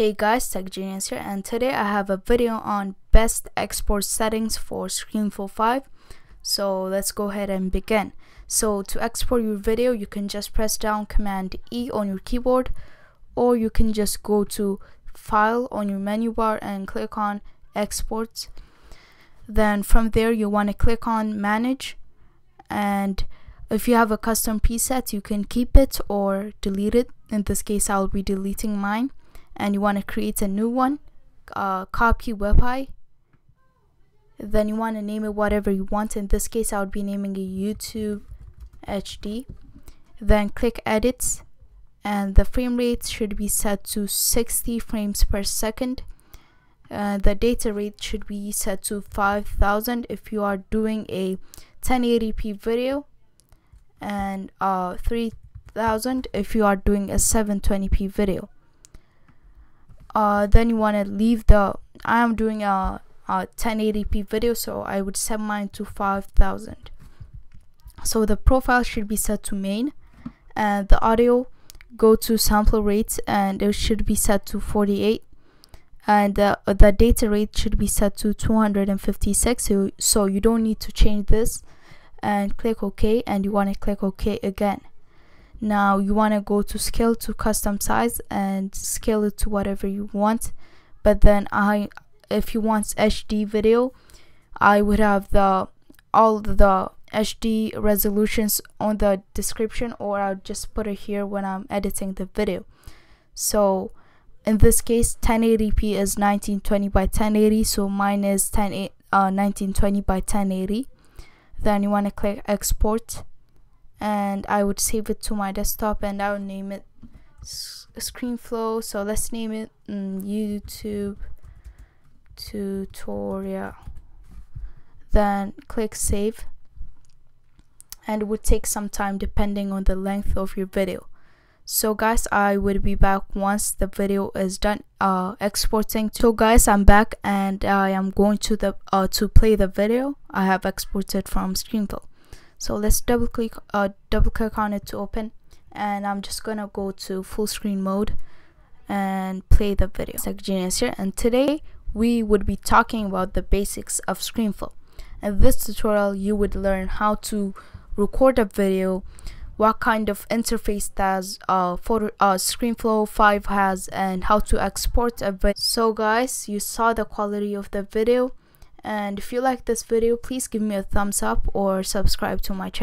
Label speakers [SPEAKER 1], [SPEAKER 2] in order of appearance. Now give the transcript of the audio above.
[SPEAKER 1] Hey guys, Tech Genius here and today I have a video on best export settings for ScreenFlow 5. So let's go ahead and begin. So to export your video you can just press down command E on your keyboard or you can just go to file on your menu bar and click on export. Then from there you want to click on manage and if you have a custom preset you can keep it or delete it. In this case I'll be deleting mine and you want to create a new one uh, copy WebPI then you want to name it whatever you want. In this case I would be naming it YouTube HD then click edit and the frame rate should be set to 60 frames per second. Uh, the data rate should be set to 5000 if you are doing a 1080p video and uh, 3000 if you are doing a 720p video uh, then you want to leave the I am doing a, a 1080p video so I would set mine to 5000 so the profile should be set to main and the audio go to sample rates and it should be set to 48 and the, the data rate should be set to 256 so, so you don't need to change this. And click ok and you want to click ok again now you want to go to scale to custom size and scale it to whatever you want. But then i if you want hd video i would have the all the hd resolutions on the description or i'll just put it here when i'm editing the video. So in this case 1080p is 1920 by 1080 so mine is 10 uh, 1920 by 1080 then you want to click export and I would save it to my desktop and I would name it ScreenFlow. So let's name it mm, YouTube tutorial. Then click save and it would take some time depending on the length of your video. So guys, I would be back once the video is done uh, exporting. So guys, I'm back and I am going to the uh, to play the video I have exported from ScreenFlow so let's double click uh, double click on it to open. And I'm just gonna go to full screen mode and play the video. Tech Genius here. And today we would be talking about the basics of ScreenFlow. In this tutorial you would learn how to record a video what kind of interface does uh, photo, uh, ScreenFlow 5 has and how to export a video. So guys, you saw the quality of the video and if you like this video please give me a thumbs up or subscribe to my channel